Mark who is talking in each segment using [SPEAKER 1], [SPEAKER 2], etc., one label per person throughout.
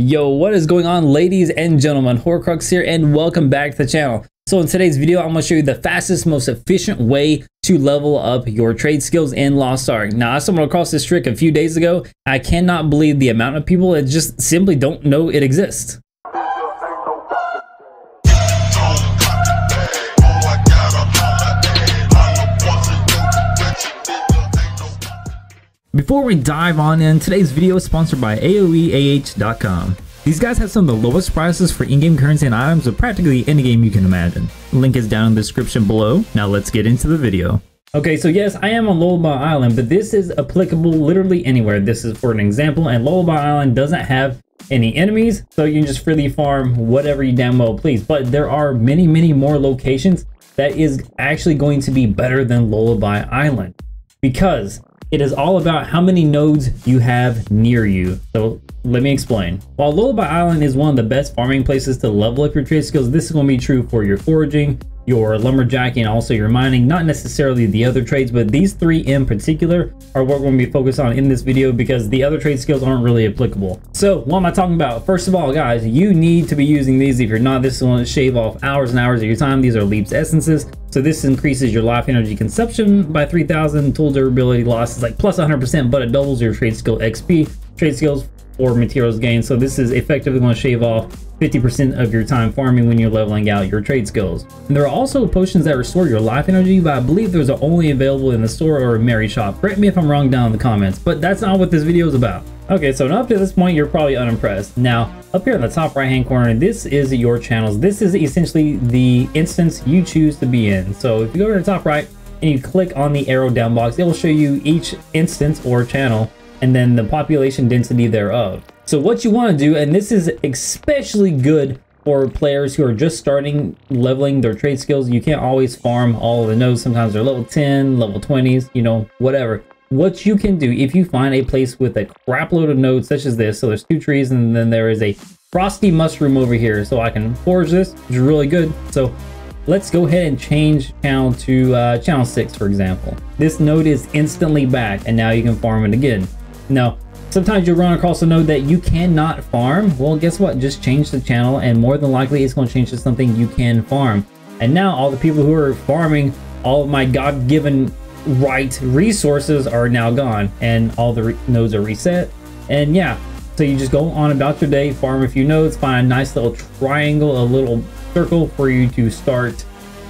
[SPEAKER 1] Yo, what is going on ladies and gentlemen? Hoarcrux here and welcome back to the channel. So in today's video, I'm going to show you the fastest, most efficient way to level up your trade skills in Lost Ark. Now, I stumbled across this trick a few days ago. I cannot believe the amount of people that just simply don't know it exists. Before we dive on in, today's video is sponsored by AoEAH.com. These guys have some of the lowest prices for in-game currency and items of practically any game you can imagine. Link is down in the description below. Now let's get into the video. Okay, so yes, I am on Lullaby Island, but this is applicable literally anywhere. This is for an example, and Lullaby Island doesn't have any enemies, so you can just freely farm whatever you damn well please. But there are many, many more locations that is actually going to be better than Lullaby Island. Because it is all about how many nodes you have near you. So let me explain. While Lullaby Island is one of the best farming places to level up your trade skills, this is going to be true for your foraging, your lumberjacking, also your mining, not necessarily the other trades, but these three in particular are what we're to be focused on in this video because the other trade skills aren't really applicable. So what am I talking about? First of all, guys, you need to be using these. If you're not, this to shave off hours and hours of your time. These are Leap's Essences. So this increases your life energy consumption by 3000. Tool durability loss is like plus 100%, but it doubles your trade skill XP. Trade skills or materials gained. So this is effectively going to shave off 50% of your time farming when you're leveling out your trade skills. And there are also potions that restore your life energy, but I believe those are only available in the store or Mari shop. Correct me if I'm wrong down in the comments, but that's not what this video is about. Okay, so up to this point, you're probably unimpressed. Now, up here in the top right-hand corner, this is your channels. This is essentially the instance you choose to be in. So if you go to the top right and you click on the arrow down box, it will show you each instance or channel and then the population density thereof. So what you want to do, and this is especially good for players who are just starting leveling their trade skills, you can't always farm all the nodes. Sometimes they're level 10, level 20s, you know, whatever. What you can do if you find a place with a crap load of nodes such as this, so there's two trees and then there is a frosty mushroom over here. So I can forge this, which is really good. So let's go ahead and change channel to uh, channel 6, for example. This node is instantly back and now you can farm it again. Now, sometimes you'll run across a node that you cannot farm. Well, guess what? Just change the channel and more than likely it's going to change to something you can farm. And now all the people who are farming all of my God-given right resources are now gone and all the nodes are reset. And yeah, so you just go on about your day, farm a few nodes, find a nice little triangle, a little circle for you to start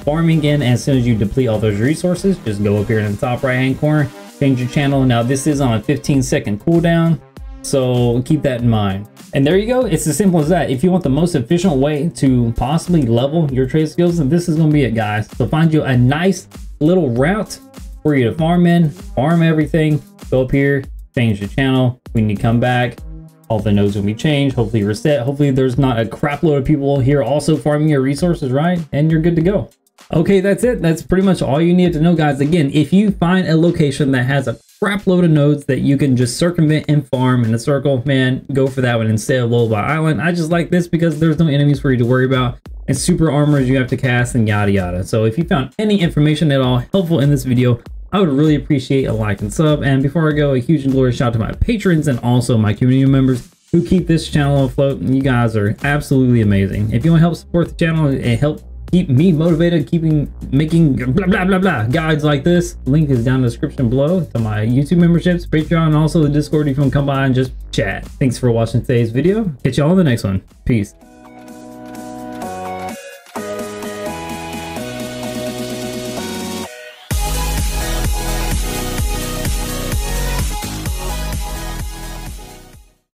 [SPEAKER 1] farming in. And as soon as you deplete all those resources, just go up here in the top right hand corner change your channel. Now this is on a 15 second cooldown, so keep that in mind. And there you go, it's as simple as that. If you want the most efficient way to possibly level your trade skills, then this is gonna be it guys. So find you a nice little route for you to farm in, farm everything, go up here, change the channel. When you come back, all the nodes will be changed, hopefully reset. Hopefully there's not a crap load of people here also farming your resources, right? And you're good to go. Okay, that's it. That's pretty much all you need to know, guys. Again, if you find a location that has a crap load of nodes that you can just circumvent and farm in a circle, man, go for that one instead of Lullaby Island. I just like this because there's no enemies for you to worry about and super armors you have to cast and yada yada. So if you found any information at all helpful in this video, I would really appreciate a like and sub. And before I go, a huge and glorious shout out to my patrons and also my community members who keep this channel afloat. And you guys are absolutely amazing. If you want to help support the channel and help keep me motivated, keeping making blah blah blah blah guides like this. Link is down in the description below to my YouTube memberships, Patreon, and also the Discord if you want to come by and just chat. Thanks for watching today's video. Catch y'all in the next one. Peace.